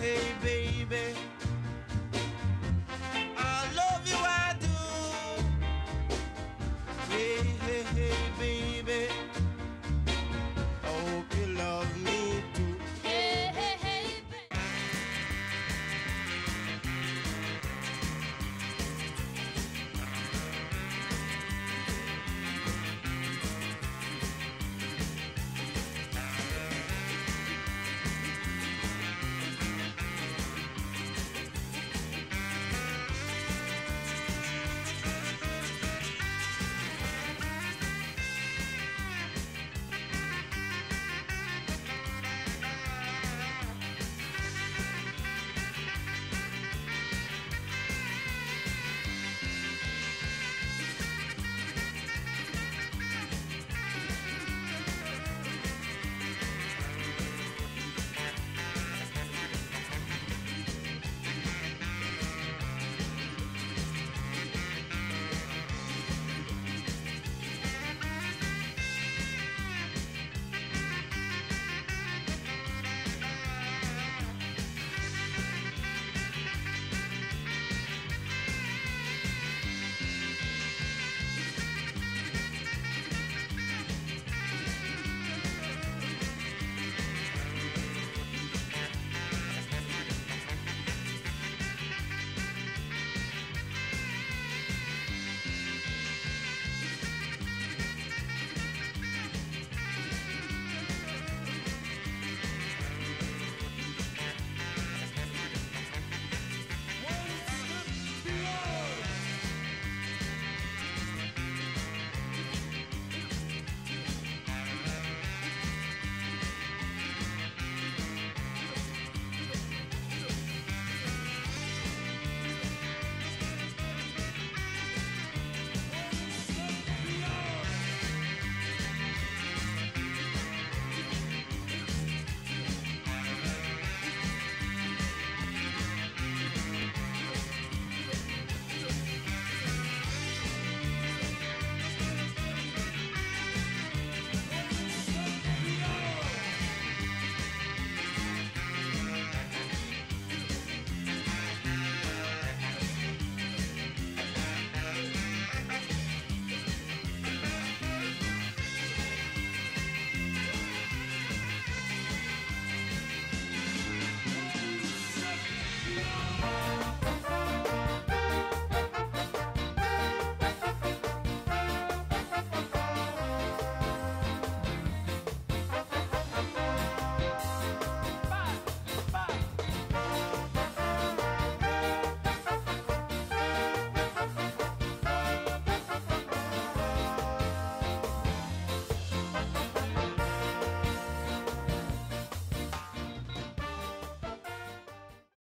Hey, baby.